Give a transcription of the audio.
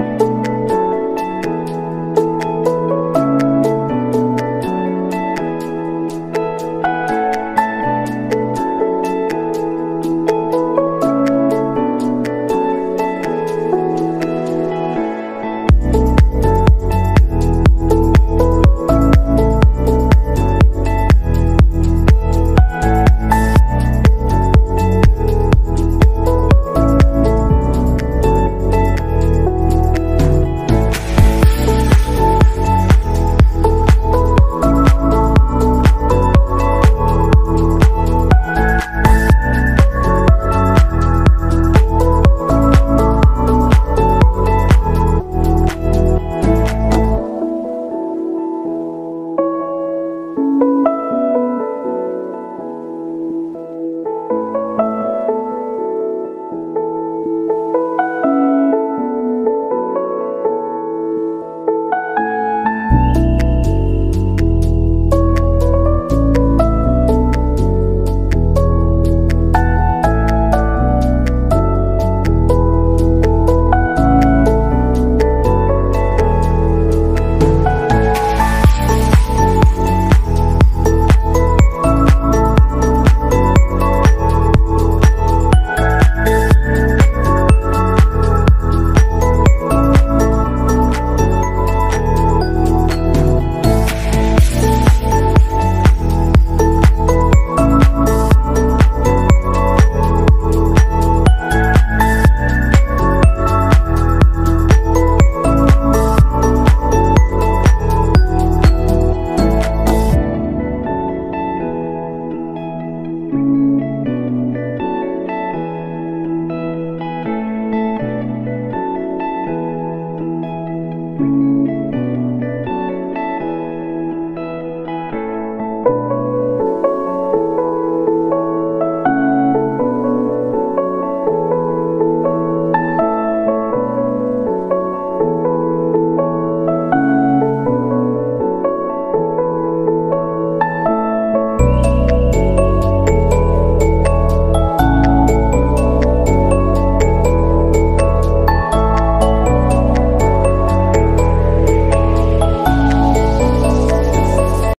Bye.